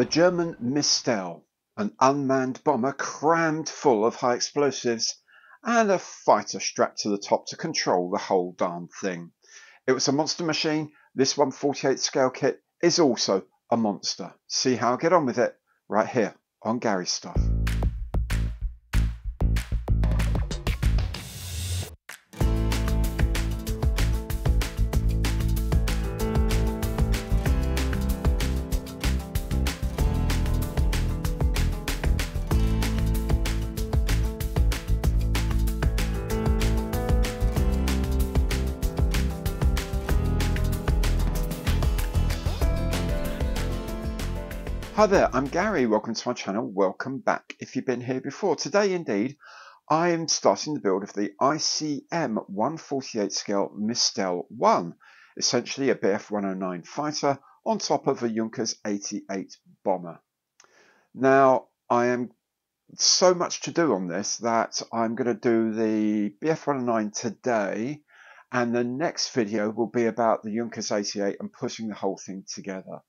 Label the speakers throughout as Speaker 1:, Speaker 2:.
Speaker 1: The German Mistel, an unmanned bomber crammed full of high explosives, and a fighter strapped to the top to control the whole darn thing. It was a monster machine. This 148 scale kit is also a monster. See how I get on with it right here on Gary's Stuff. Hi there, I'm Gary. Welcome to my channel. Welcome back if you've been here before. Today, indeed, I am starting the build of the ICM 148 scale Mistel 1, essentially a Bf 109 fighter on top of a Junkers 88 bomber. Now, I am so much to do on this that I'm going to do the Bf 109 today, and the next video will be about the Junkers 88 and putting the whole thing together.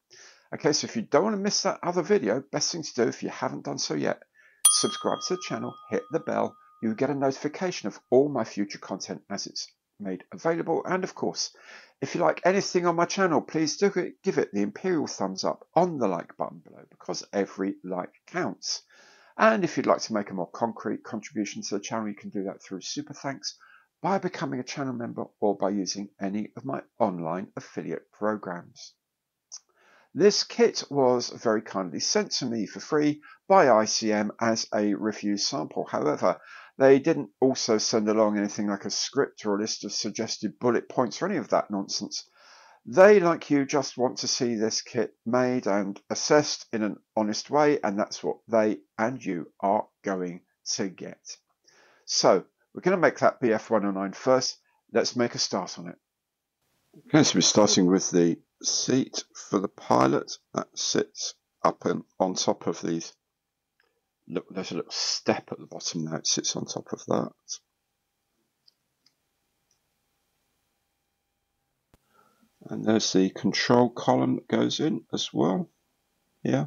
Speaker 1: Okay, so if you don't want to miss that other video, best thing to do if you haven't done so yet, subscribe to the channel, hit the bell, you'll get a notification of all my future content as it's made available. And of course, if you like anything on my channel, please do give it the imperial thumbs up on the like button below because every like counts. And if you'd like to make a more concrete contribution to the channel, you can do that through super thanks by becoming a channel member or by using any of my online affiliate programs. This kit was very kindly sent to me for free by ICM as a review sample. However, they didn't also send along anything like a script or a list of suggested bullet points or any of that nonsense. They, like you, just want to see this kit made and assessed in an honest way, and that's what they and you are going to get. So, we're going to make that BF109 first. Let's make a start on it. We're starting with the seat for the pilot that sits up and on top of these. Look, there's a little step at the bottom now. It sits on top of that. And there's the control column that goes in as well. Yeah.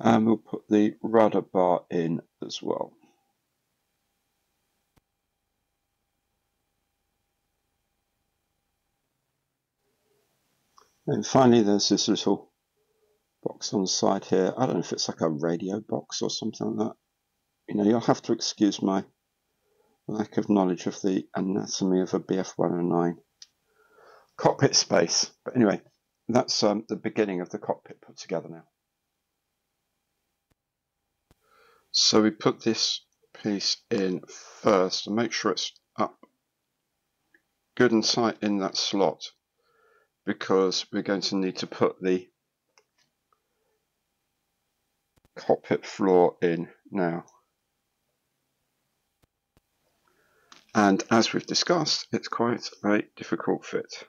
Speaker 1: And we'll put the rudder bar in as well. And finally, there's this little box on the side here. I don't know if it's like a radio box or something like that. You know, you'll have to excuse my lack of knowledge of the anatomy of a BF-109 cockpit space. But anyway, that's um, the beginning of the cockpit put together now. So we put this piece in first and make sure it's up good and tight in that slot because we're going to need to put the cockpit floor in now. And as we've discussed, it's quite a difficult fit.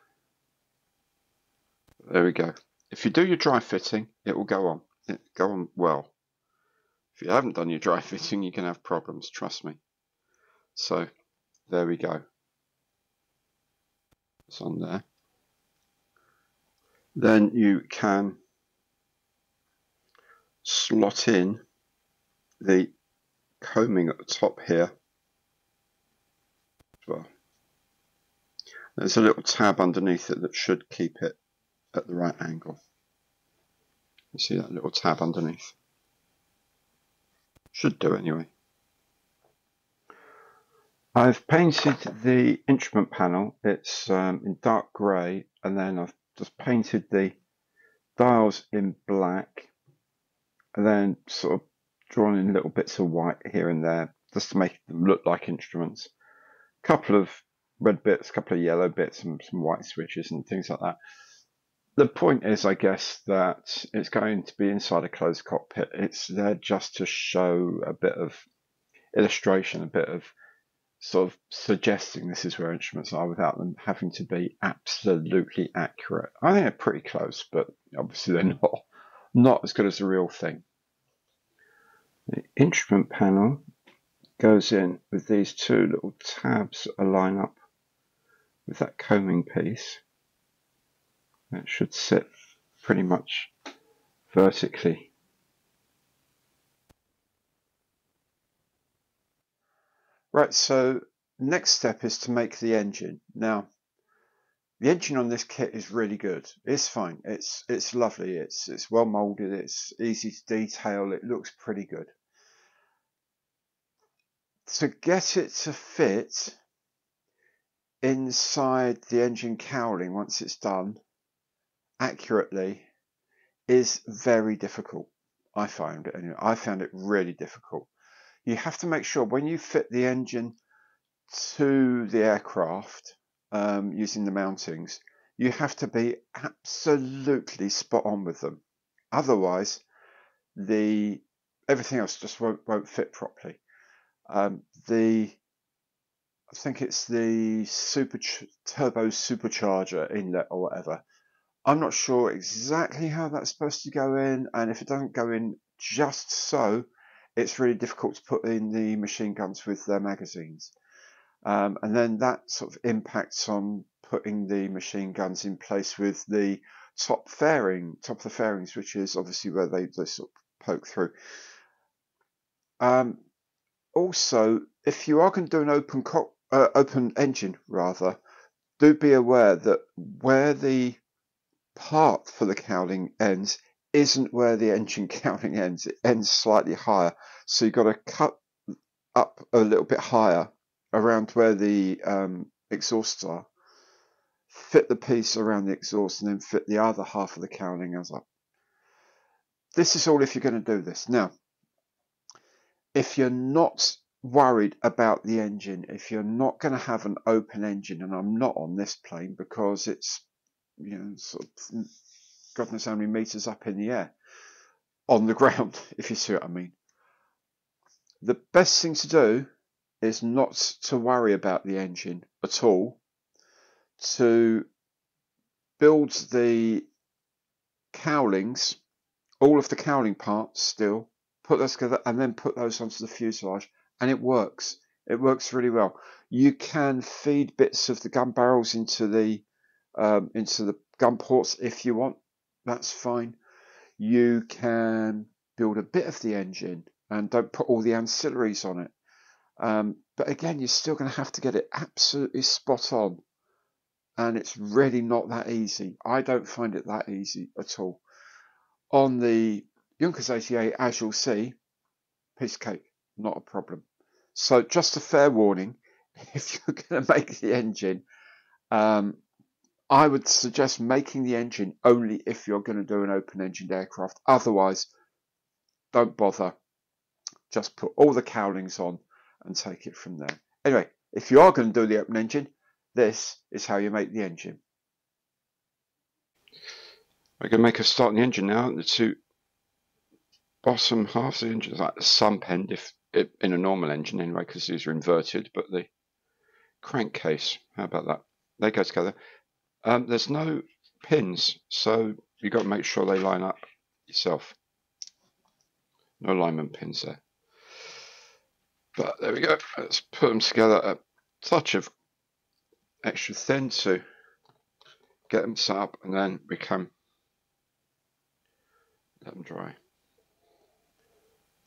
Speaker 1: There we go. If you do your dry fitting, it will go on. It go on well. If you haven't done your dry fitting, you can have problems, trust me. So, there we go. It's on there then you can slot in the coaming at the top here as well. There's a little tab underneath it that should keep it at the right angle. You see that little tab underneath? Should do anyway. I've painted the instrument panel. It's um, in dark grey and then I've just painted the dials in black and then sort of drawn in little bits of white here and there just to make them look like instruments. A couple of red bits, a couple of yellow bits, and some white switches and things like that. The point is, I guess, that it's going to be inside a closed cockpit. It's there just to show a bit of illustration, a bit of sort of suggesting this is where instruments are without them having to be absolutely accurate. I think they're pretty close, but obviously they're not not as good as the real thing. The instrument panel goes in with these two little tabs that align up with that coaming piece.
Speaker 2: It should sit pretty much vertically.
Speaker 1: Right, so next step is to make the engine. Now, the engine on this kit is really good. It's fine. It's it's lovely. It's it's well molded. It's easy to detail. It looks pretty good. To get it to fit inside the engine cowling once it's done accurately is very difficult. I found it anyway. I found it really difficult. You have to make sure when you fit the engine to the aircraft um, using the mountings, you have to be absolutely spot on with them. Otherwise, the everything else just won't, won't fit properly. Um, the I think it's the super turbo supercharger inlet or whatever. I'm not sure exactly how that's supposed to go in, and if it doesn't go in just so, it's really difficult to put in the machine guns with their magazines. Um, and then that sort of impacts on putting the machine guns in place with the top fairing, top of the fairings, which is obviously where they, they sort of poke through. Um, also, if you are going to do an open uh, open engine, rather, do be aware that where the part for the cowling ends isn't where the engine cowling ends. It ends slightly higher, so you've got to cut up a little bit higher around where the um, exhausts are, fit the piece around the exhaust, and then fit the other half of the cowling as up. This is all if you're going to do this. Now, if you're not worried about the engine, if you're not going to have an open engine, and I'm not on this plane because it's, you know, sort of, God knows how many meters up in the air, on the ground, if you see what I mean. The best thing to do is not to worry about the engine at all, to build the cowlings, all of the cowling parts still, put those together and then put those onto the fuselage and it works. It works really well. You can feed bits of the gun barrels into the um, into the gun ports if you want. That's fine. You can build a bit of the engine and don't put all the ancillaries on it. Um, but again, you're still going to have to get it absolutely spot on. And it's really not that easy. I don't find it that easy at all. On the Junkers 88, as you'll see, piece cake, not a problem. So just a fair warning, if you're going to make the engine, um, I would suggest making the engine only if you're going to do an open-engined aircraft. Otherwise, don't bother. Just put all the cowlings on and take it from there. Anyway, if you are going to do the open engine, this is how you make the engine.
Speaker 2: We're going to make a start in the engine now. The two bottom halves of the engine is like the sump end, if it, in a normal engine anyway, because these are inverted, but the crankcase, how about that? They go together. Um, there's no pins, so you've got to make sure they line up yourself. No alignment pins there. But there we go. Let's put them together a touch of extra thin to get them set up and then we can let them dry.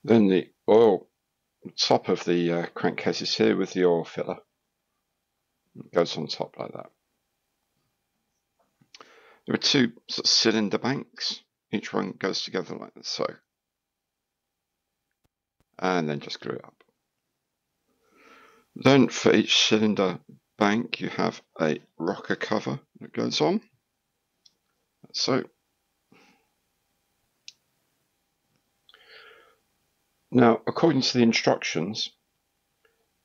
Speaker 2: Then the oil top of the uh, crankcase is here with the oil filler. It goes on top like that. There are two sort of cylinder banks. Each one goes together like so. And then just glue it up. Then for each cylinder bank you have a rocker cover that goes on. So now according to the instructions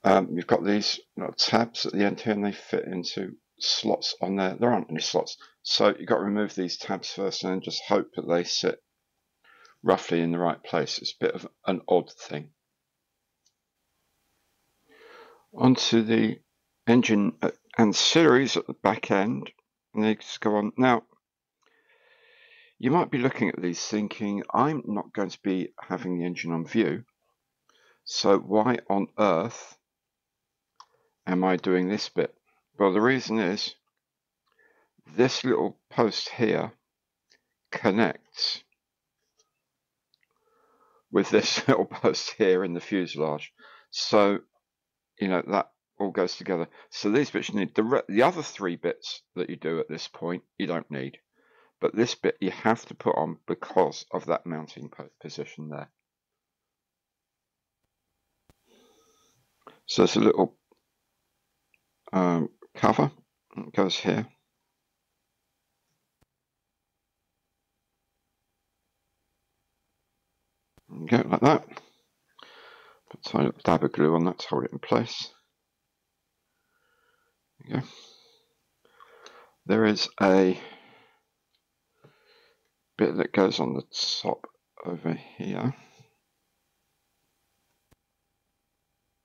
Speaker 2: um, you've got these tabs at the end here and they fit into slots on there. There aren't any slots so you've got to remove these tabs first and just hope that they sit roughly in the right place. It's a bit of an odd thing onto the engine uh, ancillaries at the back end and they just go on. Now, you might be looking at these thinking, I'm not going to be having the engine on view, so why on earth am I doing this bit? Well, the reason is this little post here connects with this little post here in the fuselage. So, you know, that all goes together. So these bits you need. The, the other three bits that you do at this point, you don't need. But this bit you have to put on because of that mounting position there. So there's a little um, cover. Goes here. Go like that. Put a tiny dab of glue on that to hold it in place. There, go. there is a bit that goes on the top over here.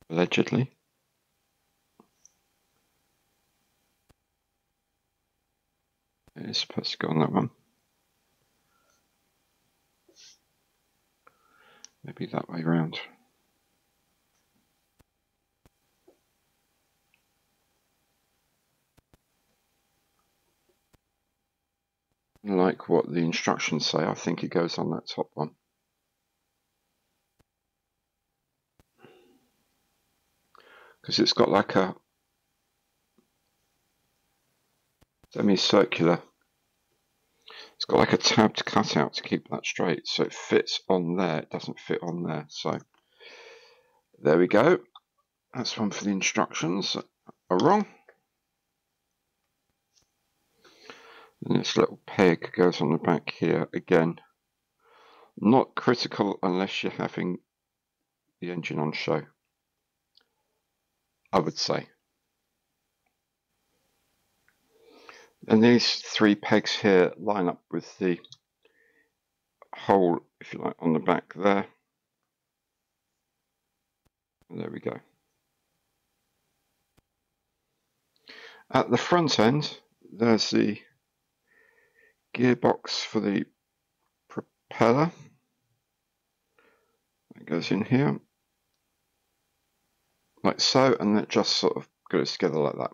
Speaker 2: Allegedly. It's supposed to go on that one. Maybe that way around. Like what the instructions say, I think it goes on that top one. Because it's got like a semicircular it's got like a tabbed cutout to keep that straight so it fits on there it doesn't fit on there so. There we go. That's one for the instructions. Are wrong. And this little peg goes on the back here again. Not critical unless you're having the engine on show I would say And these three pegs here line up with the hole, if you like, on the back there. There we go. At the front end, there's the gearbox for the propeller. It goes in here, like so, and it just sort of goes together like that.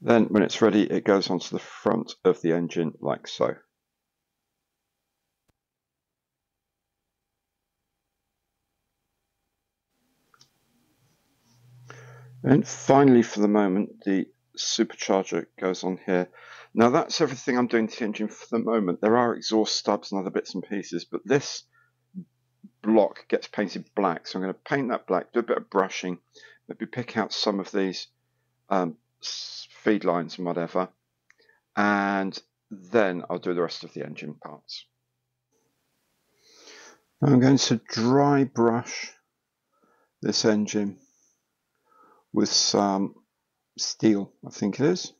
Speaker 2: Then when it's ready, it goes onto the front of the engine like so. And finally, for the moment, the supercharger goes on here. Now that's everything I'm doing to the engine for the moment. There are exhaust stubs and other bits and pieces, but this block gets painted black. So I'm going to paint that black, do a bit of brushing, maybe pick out some of these um, feed lines and whatever. And then I'll do the rest of the engine parts. I'm going to dry brush this engine with some steel, I think it is,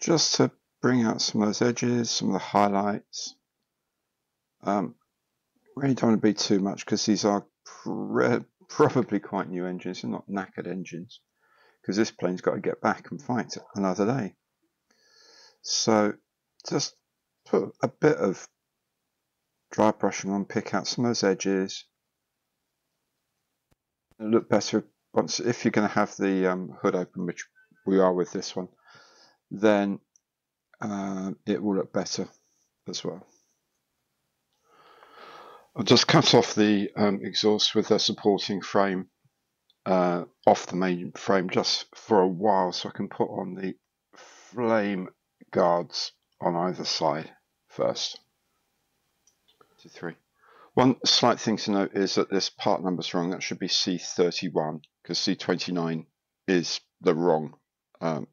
Speaker 2: just to bring out some of those edges, some of the highlights. Um, really don't want to be too much because these are probably quite new engines, they're not knackered engines because this plane's got to get back and fight another day. So just put a bit of dry brushing on, pick out some of those edges. It'll look better once if you're going to have the um, hood open, which we are with this one, then uh, it will look better as well. I'll just cut off the um, exhaust with a supporting frame uh, off the main frame just for a while so I can put on the flame guards on either side first. Two, three. One slight thing to note is that this part number is wrong. That should be C31 because C29 is the wrong um,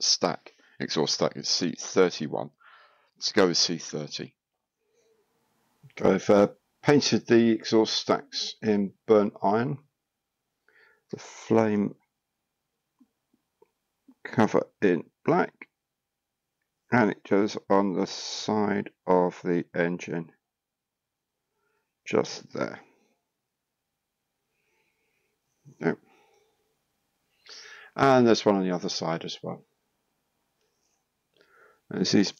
Speaker 2: stack, exhaust stack. It's C31. Let's go with C30. I've uh, painted the exhaust stacks in burnt iron the flame cover in black and it goes on the side of the engine. Just there. Yep. and there's one on the other side as well. There's these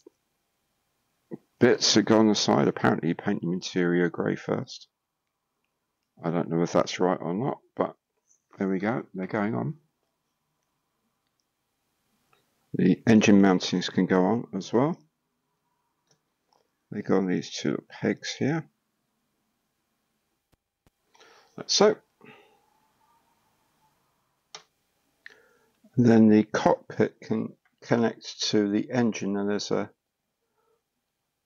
Speaker 2: bits that go on the side apparently you paint them interior grey first. I don't know if that's right or not but we go, they're going on. The engine mountings can go on as well. They go on these two pegs here. Like so. Then the cockpit can connect to the engine and there's a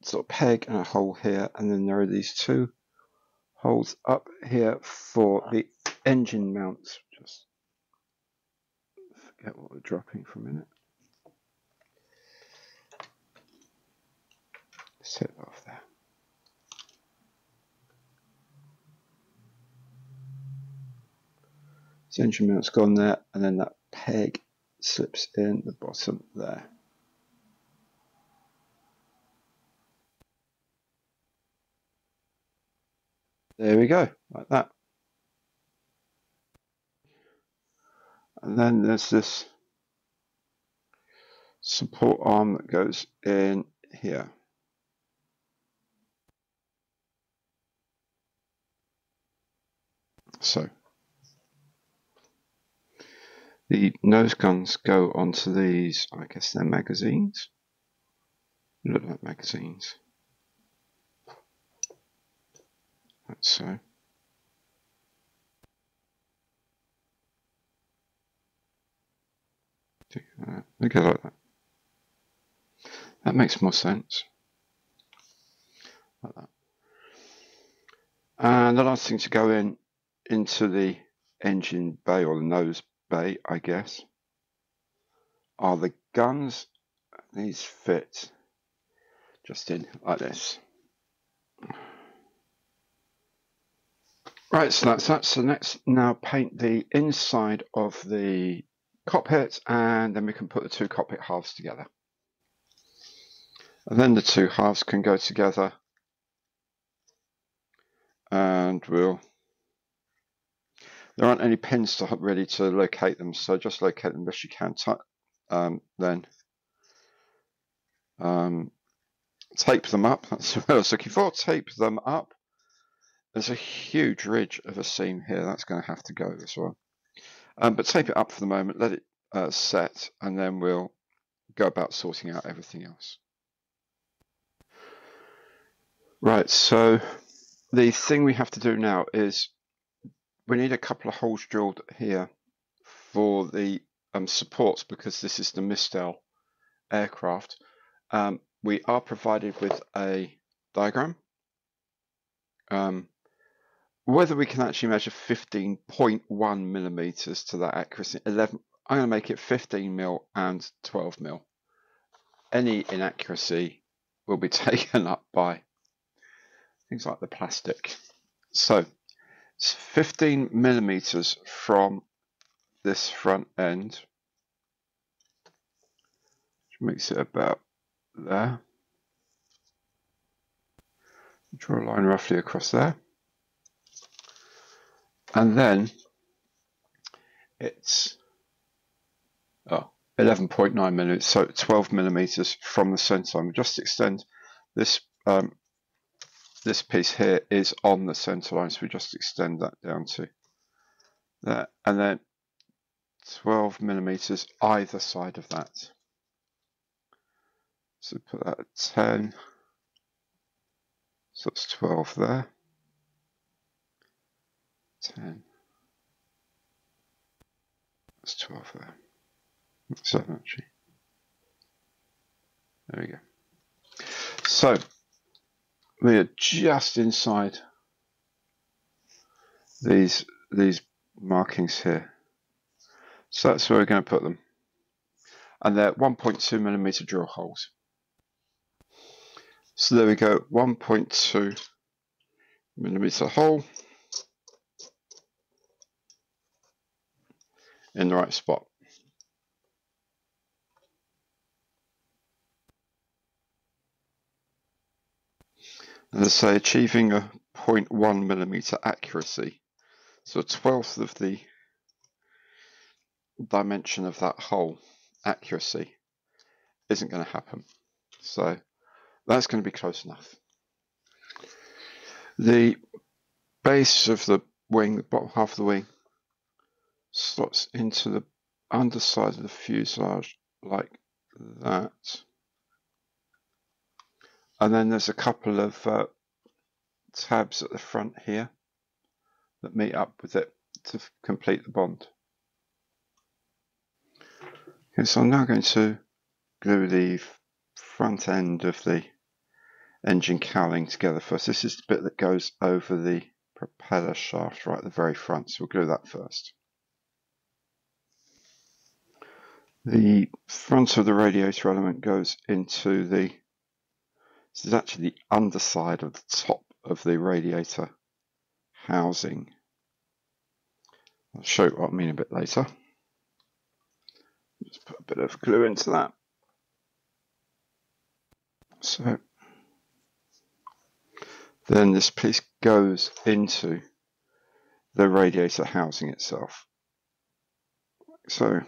Speaker 2: sort of peg and a hole here and then there are these two holes up here for the engine mounts. Just forget what we're dropping for a minute. Set off there. So engine mount's gone there and then that peg slips in the bottom there. There we go, like that. And then there's this support arm that goes in here. So the nose guns go onto these, I guess they're magazines. Look like magazines. So. Look at that. That makes more sense. Like that. And the last thing to go in into the engine bay or the nose bay, I guess, are the guns. These fit just in like this. Right, so that's that. So let's now paint the inside of the cockpit and then we can put the two cockpit halves together. And then the two halves can go together and we'll there aren't any pins to ready to locate them so just locate them best you can um, then um, tape them up that's what I was looking for tape them up there's a huge ridge of a seam here. That's going to have to go as well. Um, but tape it up for the moment, let it uh, set, and then we'll go about sorting out everything else. Right, so the thing we have to do now is we need a couple of holes drilled here for the um, supports because this is the Mistel aircraft. Um, we are provided with a diagram. Um, whether we can actually measure 15.1 millimeters to that accuracy, 11, I'm going to make it 15 mil and 12 mil. Any inaccuracy will be taken up by things like the plastic. So it's 15 millimeters from this front end, which makes it about there. Draw a line roughly across there and then it's oh, 11.9 millimeters, so 12 millimeters from the center line. We just extend this um, this piece here is on the center line, so we just extend that down to there, and then 12 millimeters either side of that. So put that at 10, so it's 12 there. 10. That's 12 there. That's 7 actually. There we go. So, we are just inside these these markings here. So that's where we're going to put them. And they're 1.2 millimeter drill holes. So there we go, 1.2 millimeter hole. In the right spot. I say, achieving a 0.1 millimeter accuracy, so a twelfth of the dimension of that hole accuracy isn't going to happen. So that's going to be close enough. The base of the wing, the bottom half of the wing, slots into the underside of the fuselage like that. And then there's a couple of uh, tabs at the front here that meet up with it to complete the bond. Okay, so I'm now going to glue the front end of the engine cowling together first. This is the bit that goes over the propeller shaft right at the very front, so we'll glue that first. The front of the radiator element goes into the, this is actually the underside of the top of the radiator housing. I'll show what I mean a bit later. Just put a bit of glue into that. So then this piece goes into the radiator housing itself. So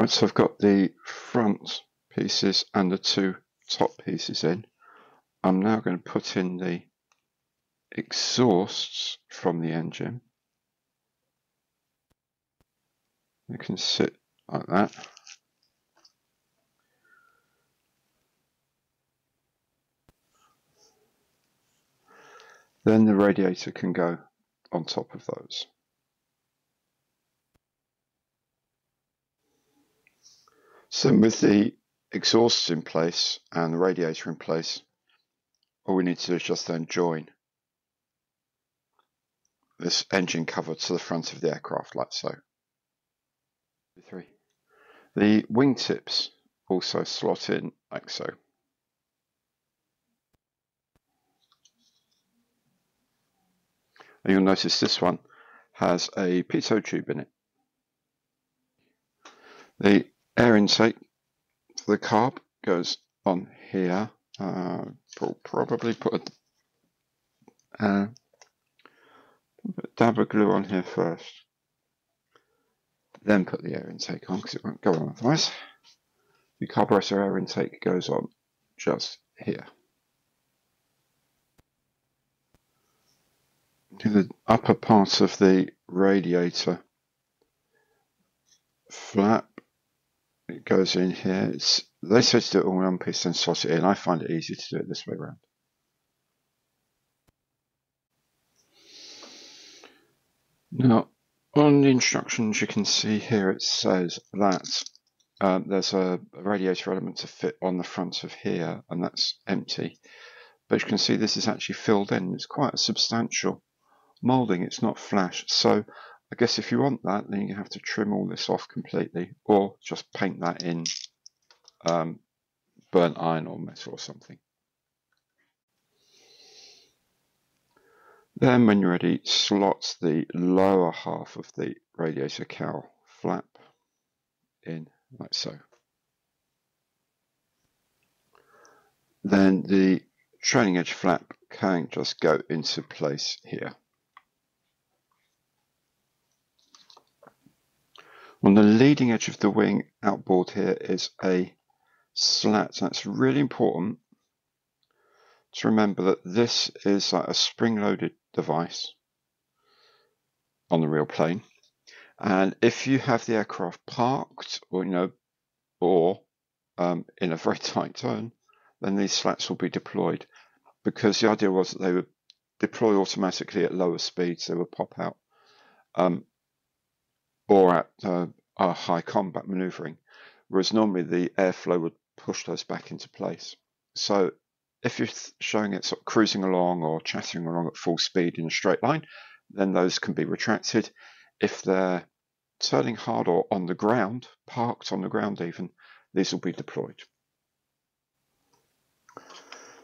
Speaker 2: Right, so I've got the front pieces and the two top pieces in. I'm now going to put in the exhausts from the engine. They can sit like that. Then the radiator can go on top of those. So with the exhausts in place and the radiator in place, all we need to do is just then join this engine cover to the front of the aircraft like so. Three. The wingtips also slot in like so. And you'll notice this one has a pitot tube in it. The air intake for the carb goes on here. Uh, we'll probably put a, uh, a dab of glue on here first. Then put the air intake on because it won't go on otherwise. The carburetor air intake goes on just here. To the upper part of the radiator flap it goes in here. It's, they say to do it all in one piece and slot it in. I find it easy to do it this way around. Now, on the instructions you can see here it says that um, there's a, a radiator element to fit on the front of here and that's empty. But you can see this is actually filled in. It's quite a substantial moulding. It's not flash. So I guess if you want that, then you have to trim all this off completely, or just paint that in um, burnt iron or metal or something. Then when you're ready, slot the lower half of the radiator cowl flap in like so. Then the trailing edge flap can just go into place here. On the leading edge of the wing outboard here is a slat. That's really important to remember that this is like a spring-loaded device on the real plane. And if you have the aircraft parked or, you know, or um, in a very tight turn, then these slats will be deployed because the idea was that they would deploy automatically at lower speeds. They would pop out. Um, or at uh, high combat maneuvering, whereas normally the airflow would push those back into place. So if you're showing it sort of cruising along or chattering along at full speed in a straight line, then those can be retracted. If they're turning hard or on the ground, parked on the ground even, these will be deployed.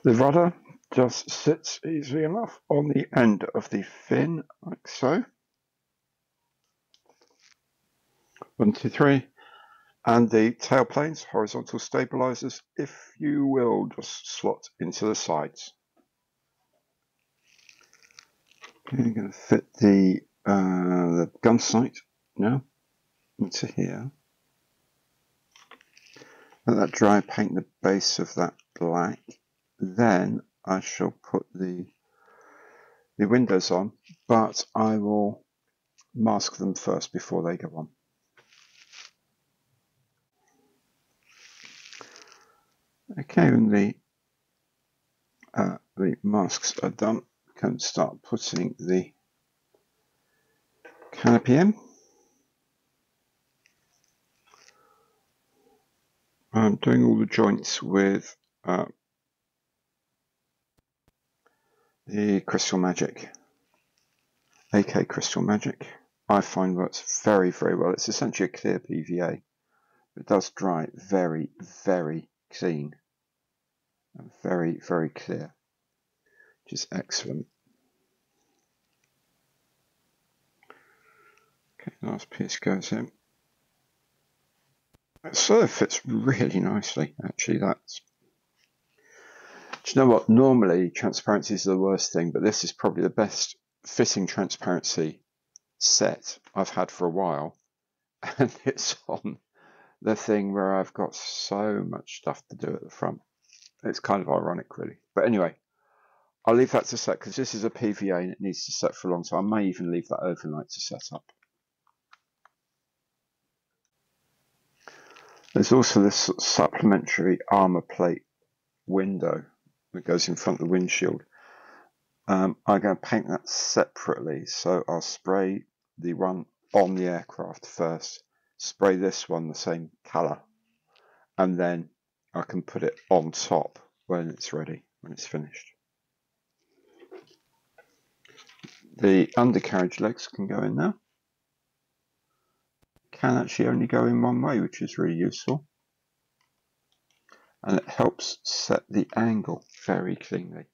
Speaker 2: The rudder just sits easily enough on the end of the fin, like so. One, two, three. And the tail planes, horizontal stabilizers, if you will, just slot into the sides. Okay, I'm going to fit the, uh, the gun sight now into here.
Speaker 1: let that dry, paint the base of that black. Then I shall put the the windows on, but I will mask them first before they go on. Okay, when the uh, the masks are done, can start putting the canopy in. I'm doing all the joints with uh, the Crystal Magic, AK Crystal Magic. I find works very, very well. It's essentially a clear PVA. It does dry very, very clean and very, very clear, which is excellent. Okay, last piece goes in. It sort of fits really nicely, actually. That's. Do you know what? Normally, transparency is the worst thing, but this is probably the best fitting transparency set I've had for a while. And it's on the thing where I've got so much stuff to do at the front. It's kind of ironic, really. But anyway, I'll leave that to set because this is a PVA and it needs to set for a long time. I may even leave that overnight to set up. There's also this supplementary armor plate window that goes in front of the windshield. Um, I'm going to paint that separately, so I'll spray the one on the aircraft first, spray this one the same colour, and then I can put it on top when it's ready, when it's finished. The undercarriage legs can go in now can actually only go in one way, which is really useful. And it helps set the angle very cleanly.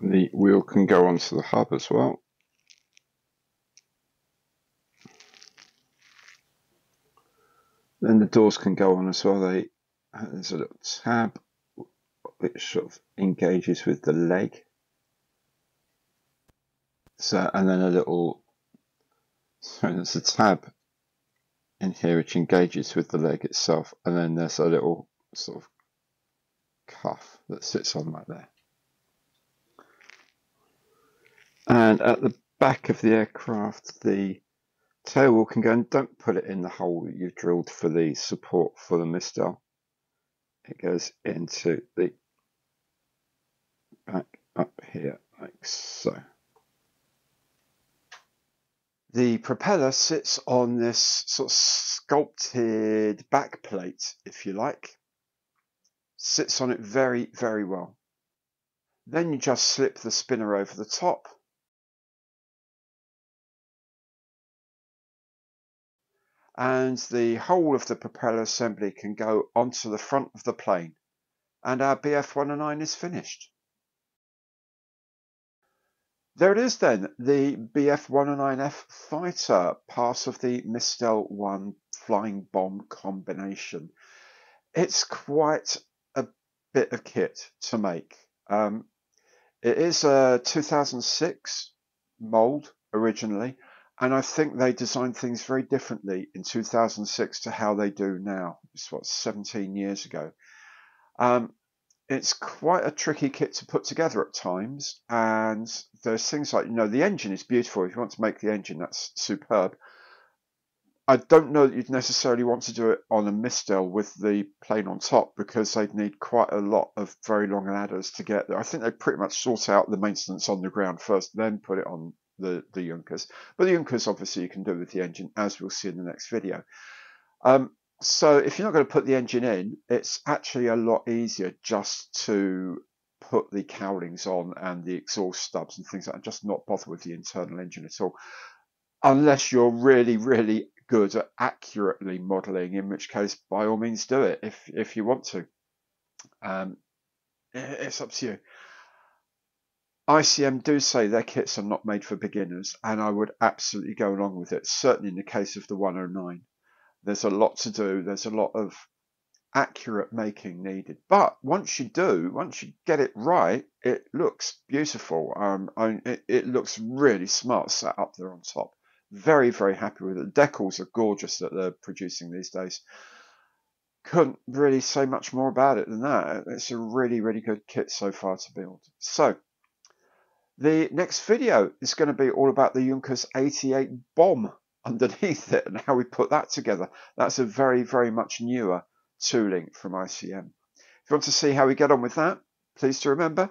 Speaker 1: The wheel can go onto the hub as well. Then the doors can go on as well. They, there's a little tab which sort of engages with the leg. So, and then a little so there's a tab in here which engages with the leg itself, and then there's a little sort of cuff that sits on right there. And at the back of the aircraft, the tail can go and don't put it in the hole you've drilled for the support for the Mistel. It goes into the back up here like so. The propeller sits on this sort of sculpted back plate, if you like. Sits on it very, very well. Then you just slip the spinner over the top. And the whole of the propeller assembly can go onto the front of the plane. And our BF-109 is finished. There it is then, the Bf-109F fighter, part of the Mistel 1 flying bomb combination. It's quite a bit of kit to make. Um, it is a 2006 mold originally, and I think they designed things very differently in 2006 to how they do now. It's what 17 years ago. Um, it's quite a tricky kit to put together at times, and there's things like you know the engine is beautiful. If you want to make the engine, that's superb. I don't know that you'd necessarily want to do it on a Mistel with the plane on top because they'd need quite a lot of very long ladders to get there. I think they pretty much sort out the maintenance on the ground first, then put it on the, the Junkers. But the Junkers, obviously, you can do with the engine, as we'll see in the next video. Um, so if you're not going to put the engine in, it's actually a lot easier just to put the cowlings on and the exhaust stubs and things like that, and just not bother with the internal engine at all. Unless you're really, really good at accurately modelling, in which case, by all means, do it if if you want to. Um, it's up to you. ICM do say their kits are not made for beginners, and I would absolutely go along with it. Certainly in the case of the 109. There's a lot to do. There's a lot of accurate making needed. But once you do, once you get it right, it looks beautiful. Um, it, it looks really smart set up there on top. Very, very happy with it. The decals are gorgeous that they're producing these days. Couldn't really say much more about it than that. It's a really, really good kit so far to build. So, the next video is going to be all about the Junkers 88 bomb underneath it and how we put that together. That's a very, very much newer tooling from ICM. If you want to see how we get on with that, please do remember,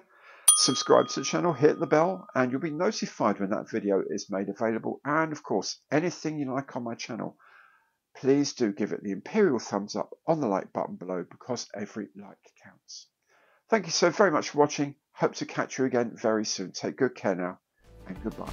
Speaker 1: subscribe to the channel, hit the bell, and you'll be notified when that video is made available. And of course, anything you like on my channel, please do give it the imperial thumbs up on the like button below because every like counts. Thank you so very much for watching. Hope to catch you again very soon. Take good care now and goodbye.